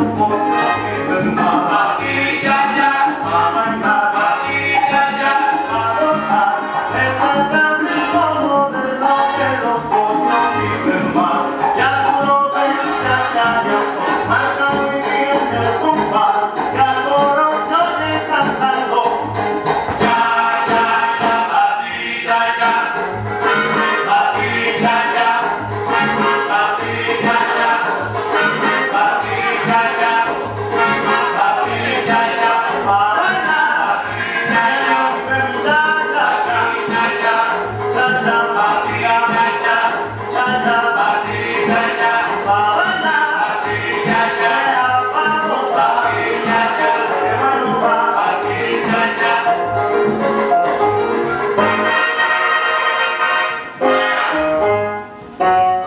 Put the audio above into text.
I'm more happy than Bye.